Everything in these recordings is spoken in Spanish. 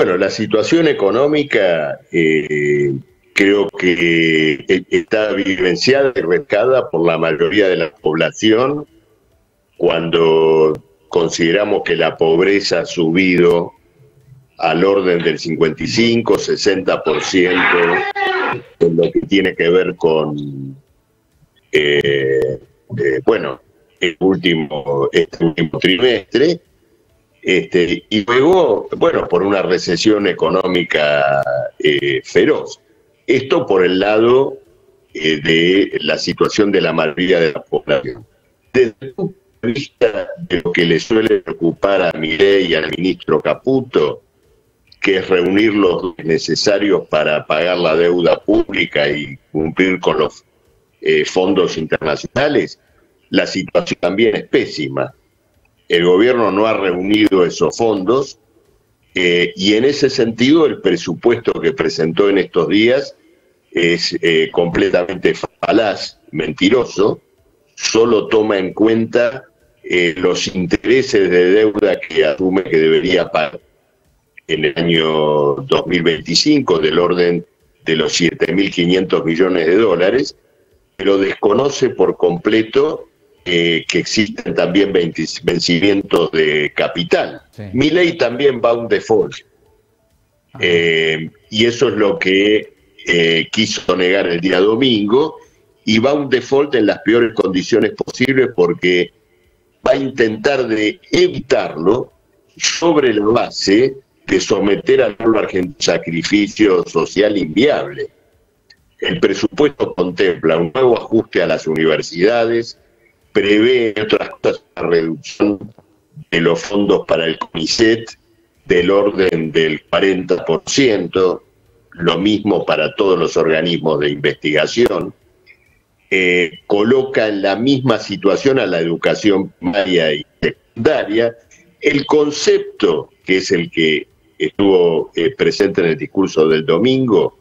bueno, la situación económica eh, creo que e-, está vivenciada y recada por la mayoría de la población. Cuando consideramos que la pobreza ha subido al orden del 55, 60% en lo que tiene que ver con, eh, eh, bueno, el último, este último trimestre, este, y luego, bueno, por una recesión económica eh, feroz. Esto por el lado de la situación de la mayoría de la población. Desde el punto de vista de lo que le suele preocupar a Milei y al ministro Caputo, que es reunir los necesarios para pagar la deuda pública y cumplir con los eh, fondos internacionales, la situación también es pésima. El gobierno no ha reunido esos fondos eh, y en ese sentido el presupuesto que presentó en estos días es eh, completamente falaz, mentiroso, solo toma en cuenta los intereses de deuda que asume que debería pagar en el año 2025 del orden de los 7.500 millones de dólares, pero desconoce por completo eh, que existen también vencimientos de capital. Mi ley también va a un default. Eh, y eso es lo que eh, quiso negar el día domingo, y va a un default en las peores condiciones posibles porque va a intentar de evitarlo sobre la base de someter al pueblo argentino a sacrificio social inviable. El presupuesto contempla un nuevo ajuste a las universidades, prevé, otras cosas, la reducción de los fondos para el CONICET del orden del 40%, lo mismo para todos los organismos de investigación, eh, coloca en la misma situación a la educación primaria y secundaria. El concepto, que es el que estuvo eh, presente en el discurso del domingo,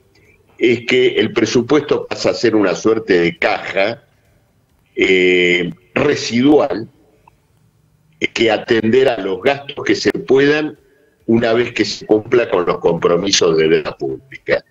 es que el presupuesto pasa a ser una suerte de caja eh, residual que atenderá a los gastos que se puedan una vez que se cumpla con los compromisos de la pública.